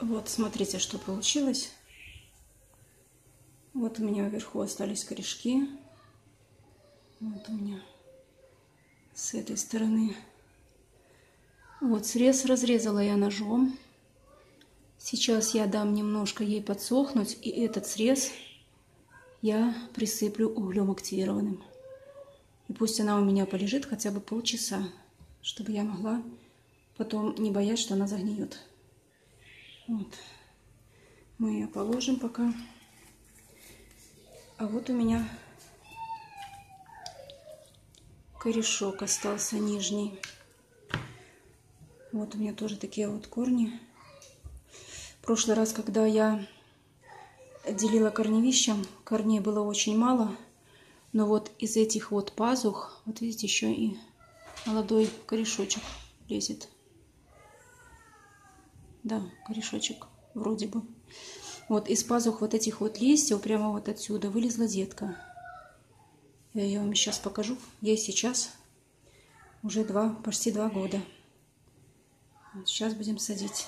Вот, смотрите, что получилось. Вот у меня вверху остались корешки. Вот у меня с этой стороны. Вот срез разрезала я ножом. Сейчас я дам немножко ей подсохнуть, и этот срез я присыплю углем активированным. И пусть она у меня полежит хотя бы полчаса, чтобы я могла потом не боясь, что она загниет. Вот. Мы ее положим пока. А вот у меня корешок остался нижний. Вот у меня тоже такие вот корни. В прошлый раз, когда я делила корневищем, корней было очень мало. Но вот из этих вот пазух, вот видите, еще и молодой корешочек лезет. Да, корешочек вроде бы. Вот из пазух вот этих вот листьев, прямо вот отсюда, вылезла детка. Я вам сейчас покажу. Ей сейчас уже два, почти два года. Вот сейчас будем садить.